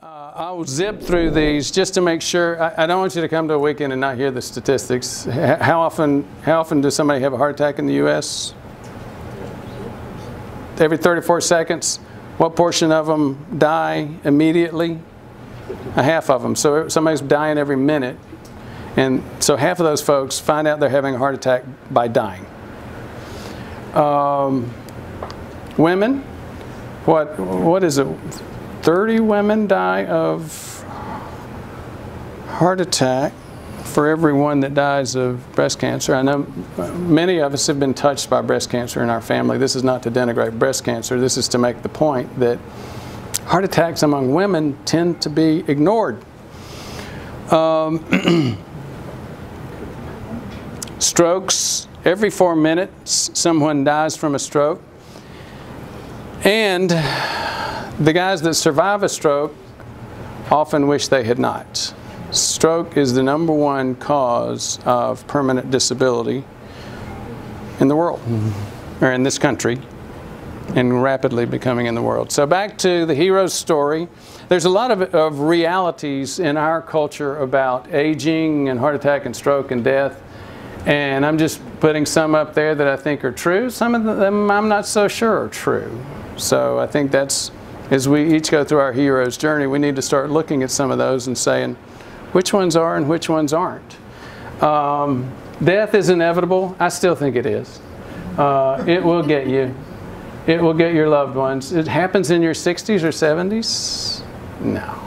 Uh, I'll zip through these just to make sure. I, I, don't want you to come to a weekend and not hear the statistics. How often, how often does somebody have a heart attack in the U.S.? Every 34 seconds. What portion of them die immediately? A half of them. So somebody's dying every minute. And so half of those folks find out they're having a heart attack by dying. Um, women, what, what is it? 30 women die of heart attack for every one that dies of breast cancer. I know many of us have been touched by breast cancer in our family. This is not to denigrate breast cancer. This is to make the point that heart attacks among women tend to be ignored. Um, strokes, every four minutes, someone dies from a stroke. And the guys that survive a stroke often wish they had not. Stroke is the number one cause of permanent disability in the world, mm-hmm. or in this country, and rapidly becoming in the world. So back to the hero's story. There's a lot of, of realities in our culture about aging and heart attack and stroke and death. And I'm just putting some up there that I think are true. Some of them I'm not so sure are true. So I think that's as we each go through our hero's journey, we need to start looking at some of those and saying which ones are and which ones aren't. Um, death is inevitable. I still think it is. Uh, it will get you. It will get your loved ones. It happens in your 60s or 70s? No.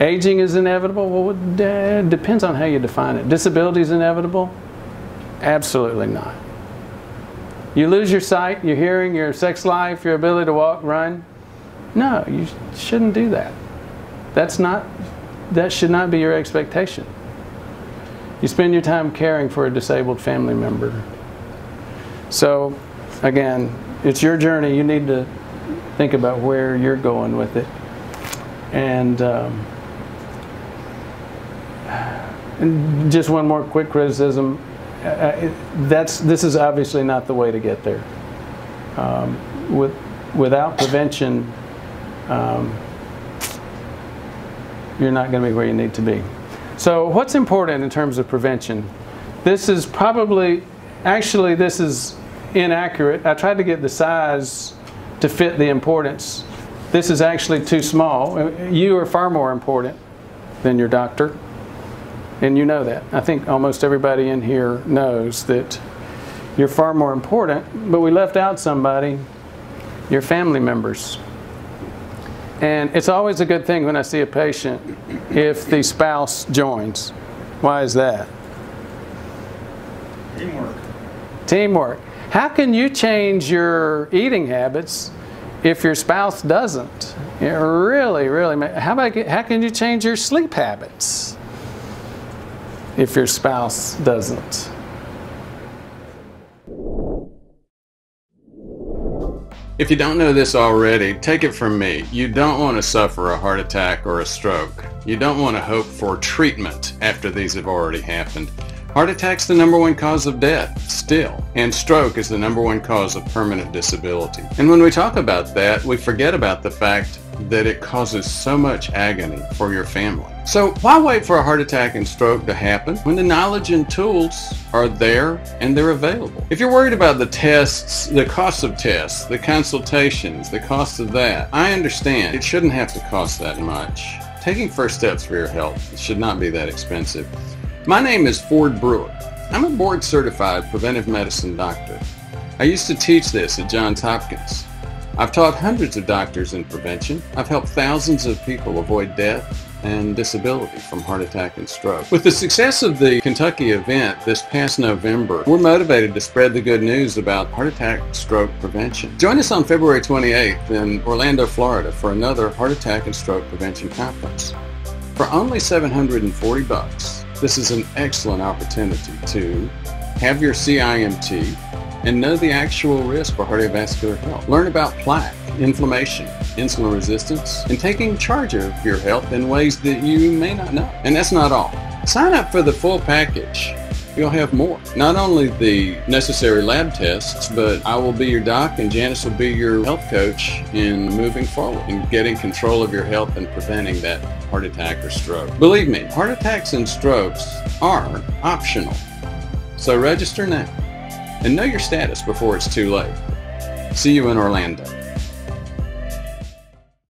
Aging is inevitable? Well, it depends on how you define it. Disability is inevitable? Absolutely not. You lose your sight, your hearing, your sex life, your ability to walk, run. No, you shouldn't do that. That's not, that should not be your expectation. You spend your time caring for a disabled family member. So, again, it's your journey. You need to think about where you're going with it. And, um, and just one more quick criticism uh, that's this is obviously not the way to get there. Um, with without prevention, um, you're not going to be where you need to be. So what's important in terms of prevention? This is probably, actually this is inaccurate. I tried to get the size to fit the importance. This is actually too small. You are far more important than your doctor. And you know that. I think almost everybody in here knows that you're far more important, but we left out somebody, your family members. And it's always a good thing when I see a patient if the spouse joins. Why is that? Teamwork. Teamwork. How can you change your eating habits if your spouse doesn't? It really, really. How about how can you change your sleep habits? If your spouse doesn't. If you don't know this already, take it from me. You don't want to suffer a heart attack or a stroke. You don't want to hope for treatment after these have already happened. Heart attack's the number one cause of death, still, and stroke is the number one cause of permanent disability. And when we talk about that, we forget about the fact that it causes so much agony for your family. So why wait for a heart attack and stroke to happen when the knowledge and tools are there and they're available? If you're worried about the tests, the cost of tests, the consultations, the cost of that, I understand it shouldn't have to cost that much. Taking first steps for your health should not be that expensive. My name is Ford Brewer. I'm a board certified preventive medicine doctor. I used to teach this at Johns Hopkins. I've taught hundreds of doctors in prevention. I've helped thousands of people avoid death and disability from heart attack and stroke. With the success of the Kentucky event this past November, we're motivated to spread the good news about heart attack stroke prevention. Join us on February 28th in Orlando, Florida for another heart attack and stroke prevention conference. For only 740 bucks, this is an excellent opportunity to have your CIMT and know the actual risk for cardiovascular health. Learn about plaque, inflammation, insulin resistance, and taking charge of your health in ways that you may not know. And that's not all. Sign up for the full package. You'll have more. Not only the necessary lab tests, but I will be your doc and Janice will be your health coach in moving forward and getting control of your health and preventing that heart attack or stroke. Believe me, heart attacks and strokes are optional. So register now and know your status before it's too late. See you in Orlando.